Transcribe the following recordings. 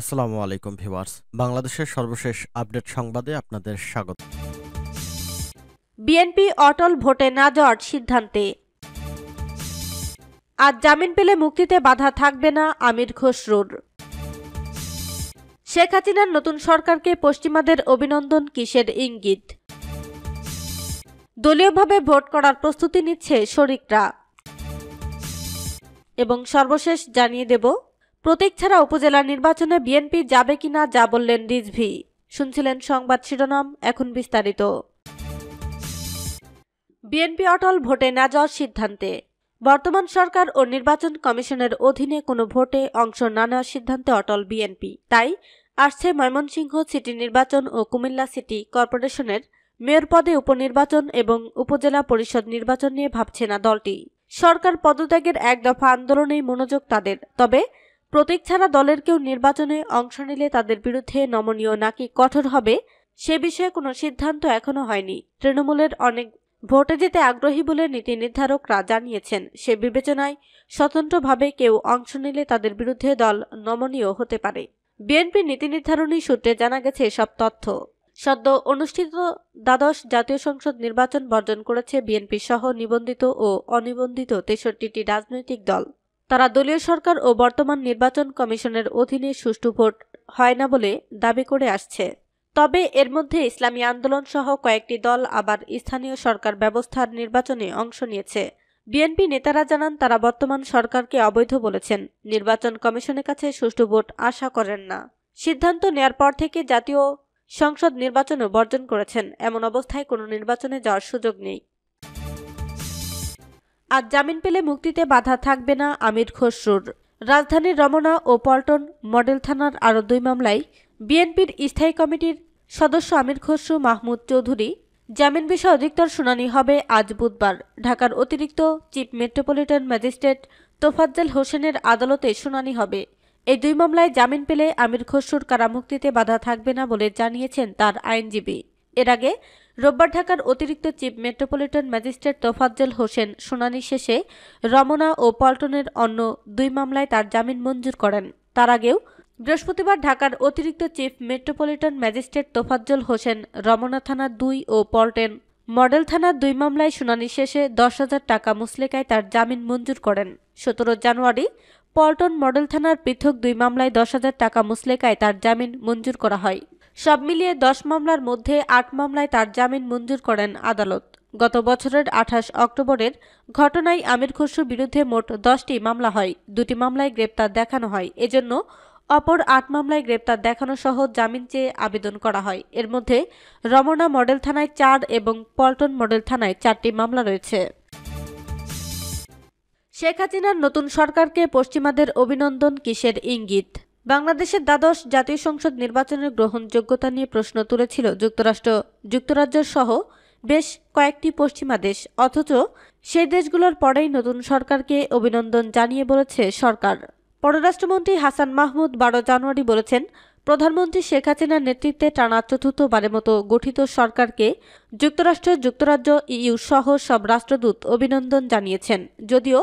আসসালামু আলাইকুম ভিউয়ার্স। বাংলাদেশের সর্বশেষ আপডেট সংবাদে আপনাদের স্বাগত। বিএনপি অটল ভোটে না যাওয়ার সিদ্ধান্তে। আজ জামিন পেলে মুক্তিতে বাধা থাকবে না আমির খসরুর। শেখ হাসিনার নতুন সরকারকে পশ্চিমাদের অভিনন্দন কিসের ইঙ্গিত? দলীয়ভাবে ভোট করার প্রস্তুতি নিচ্ছে শরিকরা। এবং সর্বশেষ জানিয়ে দেব প্রতীক ছাড়া উপজেলা নির্বাচনে বিএনপি যাবে কিনা যা বললেন রিজভি। শুনছিলেন সংবাদ শিরোনাম, এখন বিস্তারিত। বিএনপি অটল ভোটে না যাওয়ার সিদ্ধান্তে। বর্তমান সরকার ও নির্বাচন কমিশনের অধীনে কোনো ভোটে অংশ না নেওয়ার সিদ্ধান্তে অটল বিএনপি। তাই আসছে ময়মনসিংহ সিটি নির্বাচন ও কুমিল্লা সিটি কর্পোরেশনের মেয়র পদে উপনির্বাচন এবং উপজেলা পরিষদ নির্বাচন নিয়ে ভাবছে না দলটি। সরকার পদত্যাগের এক দফা আন্দোলনেই মনোযোগ তাদের। তবে প্রতীক ছাড়া দলের কেউ নির্বাচনে অংশ নিলে তাদের বিরুদ্ধে নমনীয় নাকি কঠোর হবে, সে বিষয়ে কোনো সিদ্ধান্ত এখনও হয়নি। তৃণমূলের অনেক ভোটে যেতে আগ্রহী বলে নীতি নির্ধারকরা জানিয়েছেন। সে বিবেচনায় স্বতন্ত্রভাবে কেউ অংশ নিলে তাদের বিরুদ্ধে দল নমনীয় হতে পারে। বিএনপি নীতি নির্ধারণী সূত্রে জানা গেছে সব তথ্য। সদ্য অনুষ্ঠিত দ্বাদশ জাতীয় সংসদ নির্বাচন বর্জন করেছে বিএনপি সহ নিবন্ধিত ও অনিবন্ধিত তেষট্টিটি রাজনৈতিক দল। তারা দলীয় সরকার ও বর্তমান নির্বাচন কমিশনের অধীনে সুষ্ঠু ভোট হয় না বলে দাবি করে আসছে। তবে এর মধ্যে ইসলামী আন্দোলন সহ কয়েকটি দল আবার স্থানীয় সরকার ব্যবস্থার নির্বাচনে অংশ নিয়েছে। বিএনপি নেতারা জানান, তারা বর্তমান সরকারকে অবৈধ বলেছেন। নির্বাচন কমিশনের কাছে সুষ্ঠু ভোট আশা করেন না। সিদ্ধান্ত নেয়ার পর থেকে জাতীয় সংসদ নির্বাচনও বর্জন করেছেন। এমন অবস্থায় কোনো নির্বাচনে যাওয়ার সুযোগ নেই। আজ জামিন পেলে মুক্তিতে বাধা থাকবে না আমির খসরুর। রাজধানীর রমনা ও পল্টন মডেল থানার আরও দুই মামলায় বিএনপির স্থায়ী কমিটির সদস্য আমির খসরু মাহমুদ চৌধুরী। জামিন বিষয়ে অধিকতর শুনানি হবে আজ বুধবার। ঢাকার অতিরিক্ত চিফ মেট্রোপলিটন ম্যাজিস্ট্রেট তোফাজ্জল হোসেনের আদালতে শুনানি হবে। এই দুই মামলায় জামিন পেলে আমির খসরুর কারামুক্তিতে বাধা থাকবে না বলে জানিয়েছেন তার আইনজীবী। এর আগে রোববার ঢাকার অতিরিক্ত chief metropolitan magistrate Tofazzal Hossain শুনানি শেষে রমনা ও পল্টনের অন্য দুই মামলায় তার জামিন মঞ্জুর করেন। তার আগেও বৃহস্পতিবার ঢাকার অতিরিক্ত chief metropolitan magistrate Tofazzal Hossain Ramna থানার দুই ও পল্টন মডেল থানার দুই মামলায় শুনানি শেষে দশ হাজার টাকা মুসলেকায় তার জামিন মঞ্জুর করেন। সতেরো জানুয়ারি পল্টন মডেল থানার পৃথক দুই মামলায় দশ হাজার টাকা মুসলেকায় তার জামিন মঞ্জুর করা হয়। সব মিলিয়ে দশ মামলার মধ্যে আট মামলায় তার জামিন মঞ্জুর করেন আদালত। গত বছরের আঠাশ অক্টোবরের ঘটনায় আমির খসরুর বিরুদ্ধে মোট দশটি মামলা হয়। দুটি মামলায় গ্রেপ্তার দেখানো হয়। এজন্য অপর আট মামলায় গ্রেপ্তার দেখানো সহ জামিন চেয়ে আবেদন করা হয়। এর মধ্যে রমনা মডেল থানায় চার এবং পল্টন মডেল থানায় চারটি মামলা রয়েছে। শেখ হাসিনার নতুন সরকারকে পশ্চিমাদের অভিনন্দন কিসের ইঙ্গিত? বাংলাদেশের দ্বাদশ জাতীয় সংসদ নির্বাচনের গ্রহণযোগ্যতা নিয়ে প্রশ্ন তুলেছিল যুক্তরাষ্ট্র। যুক্তরাজ্য সহ বেশ কয়েকটি পশ্চিমা দেশ, অথচ সেই দেশগুলোর পরেই নতুন সরকারকে অভিনন্দন জানিয়ে বলেছে সরকার। পররাষ্ট্রমন্ত্রী হাসান মাহমুদ বারো জানুয়ারি বলেছেন, প্রধানমন্ত্রী শেখ হাসিনার নেতৃত্বে টানা চতুর্থবারের মতো গঠিত সরকারকে যুক্তরাষ্ট্র, যুক্তরাজ্য ইইউ সহ সব রাষ্ট্রদূত অভিনন্দন জানিয়েছেন। যদিও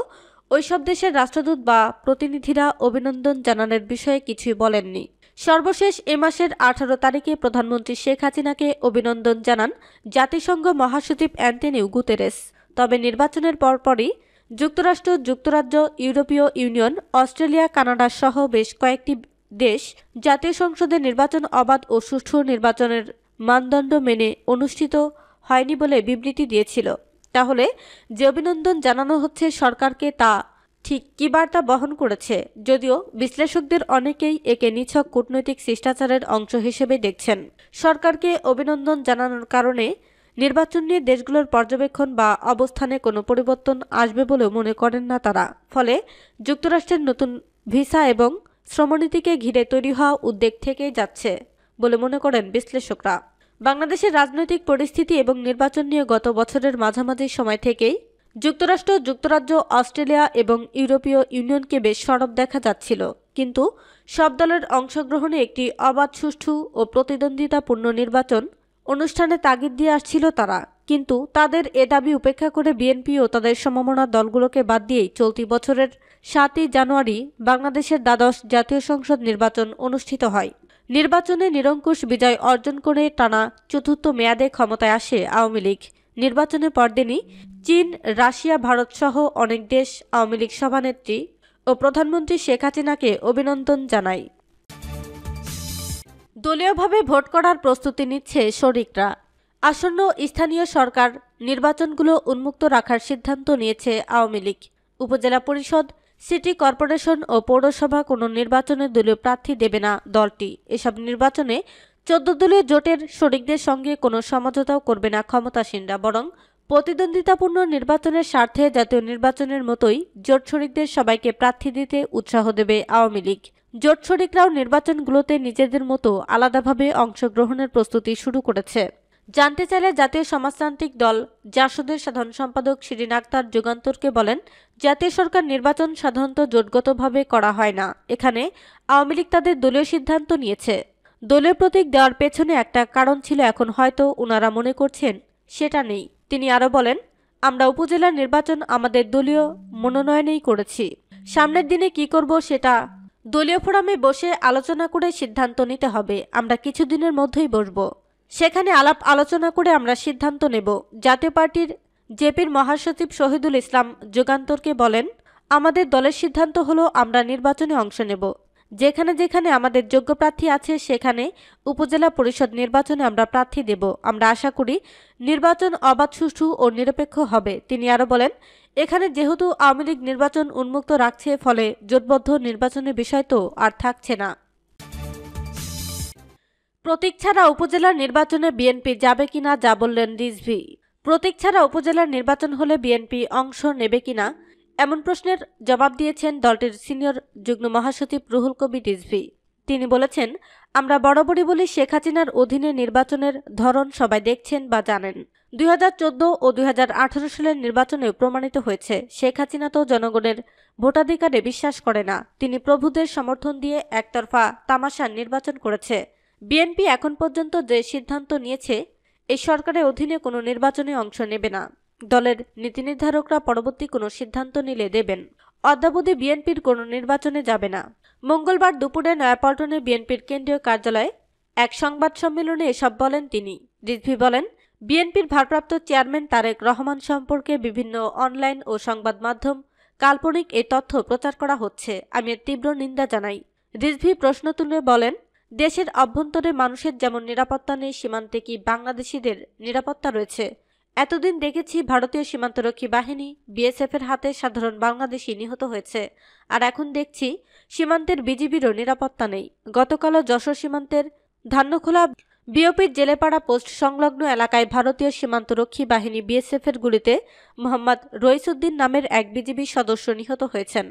ওইসব দেশের রাষ্ট্রদূত বা প্রতিনিধিরা অভিনন্দন জানানোর বিষয়ে কিছুই বলেননি। সর্বশেষ এ মাসের আঠারো তারিখে প্রধানমন্ত্রী শেখ হাসিনাকে অভিনন্দন জানান জাতিসংঘ মহাসচিব অ্যান্টনিউ গুতেরেস। তবে নির্বাচনের পরপরই যুক্তরাষ্ট্র, যুক্তরাজ্য, ইউরোপীয় ইউনিয়ন, অস্ট্রেলিয়া, কানাডা সহ বেশ কয়েকটি দেশ জাতীয় সংসদের নির্বাচন অবাধ ও সুষ্ঠু নির্বাচনের মানদণ্ড মেনে অনুষ্ঠিত হয়নি বলে বিবৃতি দিয়েছিল। তাহলে যে অভিনন্দন জানানো হচ্ছে সরকারকে তা ঠিক কী বার্তা বহন করেছে? যদিও বিশ্লেষকদের অনেকেই একে নিছক কূটনৈতিক শিষ্টাচারের অংশ হিসেবে দেখছেন। সরকারকে অভিনন্দন জানানোর কারণে নির্বাচন নিয়ে দেশগুলোর পর্যবেক্ষণ বা অবস্থানে কোনো পরিবর্তন আসবে বলেও মনে করেন না তারা। ফলে যুক্তরাষ্ট্রের নতুন ভিসা এবং শ্রমনীতিকে ঘিরে তৈরি হওয়া উদ্বেগ থেকেই যাচ্ছে বলে মনে করেন বিশ্লেষকরা। বাংলাদেশের রাজনৈতিক পরিস্থিতি এবং নির্বাচন নিয়ে গত বছরের মাঝামাঝি সময় থেকেই যুক্তরাষ্ট্র, যুক্তরাজ্য, অস্ট্রেলিয়া এবং ইউরোপীয় ইউনিয়নকে বেশ সরব দেখা যাচ্ছিল। কিন্তু সব দলের অংশগ্রহণে একটি অবাধ, সুষ্ঠু ও প্রতিদ্বন্দ্বিতাপূর্ণ নির্বাচন অনুষ্ঠানে তাগিদ দিয়ে আসছিল তারা। কিন্তু তাদের এ দাবি উপেক্ষা করে বিএনপি ও তাদের সমমনা দলগুলোকে বাদ দিয়েই চলতি বছরের সাতই জানুয়ারি বাংলাদেশের দ্বাদশ জাতীয় সংসদ নির্বাচন অনুষ্ঠিত হয়। নির্বাচনে নিরঙ্কুশ বিজয় অর্জন করে টানা চতুর্থ মেয়াদে ক্ষমতায় আসে আওয়ামী লীগ। নির্বাচনের পরদিনই চীন, রাশিয়া, ভারতসহ অনেক দেশ আওয়ামী লীগ সভানেত্রী ও প্রধানমন্ত্রী শেখ হাসিনাকে অভিনন্দন জানায়। দলীয়ভাবে ভোট করার প্রস্তুতি নিচ্ছে শরিকরা আসন্ন স্থানীয় সরকার নির্বাচনগুলো উন্মুক্ত রাখার সিদ্ধান্ত নিয়েছে আওয়ামী লীগ। উপজেলা পরিষদ সিটি কর্পোরেশন ও পৌরসভা কোনো নির্বাচনে দলীয় প্রার্থী দেবে না দলটি। এসব নির্বাচনে চোদ্দ দলীয় জোটের শরিকদের সঙ্গে কোনো সমঝোতাও করবে না ক্ষমতাসীনরা, বরং প্রতিদ্বন্দ্বিতাপূর্ণ নির্বাচনের স্বার্থে জাতীয় নির্বাচনের মতোই জোট শরিকদের সবাইকে প্রার্থী দিতে উৎসাহ দেবে আওয়ামী লীগ। জোট শরিকরাও নির্বাচনগুলোতে নিজেদের মতো আলাদাভাবে অংশগ্রহণের প্রস্তুতি শুরু করেছে। জানতে চাইলে জাতীয় সমাজতান্ত্রিক দল জাসদের সাধারণ সম্পাদক শিরিন আক্তার যুগান্তরকে বলেন, জাতীয় সরকার নির্বাচন সাধারণত জোটগতভাবে করা হয় না। এখানে আওয়ামী লীগ তাদের দলীয় সিদ্ধান্ত নিয়েছে। দলীয় প্রতীক দেওয়ার পেছনে একটা কারণ ছিল এখন হয়তো ওনারা মনে করছেন সেটা নেই। তিনি আরও বলেন, আমরা উপজেলার নির্বাচন আমাদের দলীয় মনোনয়নেই করেছি। সামনের দিনে কি করব সেটা দলীয় ফোরামে বসে আলোচনা করে সিদ্ধান্ত নিতে হবে। আমরা কিছুদিনের মধ্যেই বসবো। সেখানে আলাপ আলোচনা করে আমরা সিদ্ধান্ত নেব। জাতীয় পার্টির জেপির মহাসচিব শহীদুল ইসলাম যুগান্তরকে বলেন, আমাদের দলের সিদ্ধান্ত হলো আমরা নির্বাচনে অংশ নেব। যেখানে যেখানে আমাদের যোগ্য প্রার্থী আছে, সেখানে উপজেলা পরিষদ নির্বাচনে আমরা প্রার্থী দেব। আমরা আশা করি নির্বাচন অবাধ, সুষ্ঠু ও নিরপেক্ষ হবে। তিনি আরও বলেন, এখানে যেহেতু আওয়ামী লীগ নির্বাচন উন্মুক্ত রাখছে, ফলে জোটবদ্ধ নির্বাচনের বিষয় তো আর থাকছে না। প্রতীক ছাড়া উপজেলার নির্বাচনে বিএনপি যাবে কিনা যা বললেন রিজভি। প্রতীক ছাড়া উপজেলার নির্বাচন হলে বিএনপি অংশ নেবে কিনা, এমন প্রশ্নের জবাব দিয়েছেন দলটির সিনিয়র যুগ্ম মহাসচিব রুহুল কবি রিজভি। তিনি বলেছেন, আমরা বরাবরই বলি শেখ হাসিনার অধীনে নির্বাচনের ধরন সবাই দেখছেন বা জানেন। দুই হাজার চোদ্দ ও দুই হাজার আঠারো সালের নির্বাচনেও প্রমাণিত হয়েছে, শেখ হাসিনা তো জনগণের ভোটাধিকারে বিশ্বাস করে না। তিনি প্রভুদের সমর্থন দিয়ে একতরফা তামাশার নির্বাচন করেছে। বিএনপি এখন পর্যন্ত যে সিদ্ধান্ত নিয়েছে এই সরকারের অধীনে কোনো নির্বাচনে অংশ নেবে না। দলের নীতি নির্ধারকরা পরবর্তী কোনো সিদ্ধান্ত নিলে দেবেন। অদ্যাবধি বিএনপির কোনো নির্বাচনে যাবে না। মঙ্গলবার দুপুরে নয়াপল্টনে বিএনপির কেন্দ্রীয় কার্যালয়ে এক সংবাদ সম্মেলনে এসব বলেন তিনি। রিজভি বলেন, বিএনপির ভারপ্রাপ্ত চেয়ারম্যান তারেক রহমান সম্পর্কে বিভিন্ন অনলাইন ও সংবাদ মাধ্যম কাল্পনিক এই তথ্য প্রচার করা হচ্ছে। আমি এর তীব্র নিন্দা জানাই। রিজভি প্রশ্ন তুলে বলেন দেশের অভ্যন্তরে মানুষের যেমন নিরাপত্তা নেই, সীমান্তে কি বাংলাদেশিদের নিরাপত্তা রয়েছে? এতদিন দেখেছি ভারতীয় সীমান্তরক্ষী বাহিনী বিএসএফ এর হাতে সাধারণ বাংলাদেশি নিহত হয়েছে। আর এখন দেখছি সীমান্তের বিজিবিরও নিরাপত্তা নেই। গতকালও যশোর সীমান্তের ধান্যখোলা বিওপির জেলেপাড়া পোস্ট সংলগ্ন এলাকায় ভারতীয় সীমান্তরক্ষী বাহিনী বিএসএফ এর গুলিতে মোহাম্মদ রইসুদ্দিন নামের এক বিজিবি সদস্য নিহত হয়েছেন।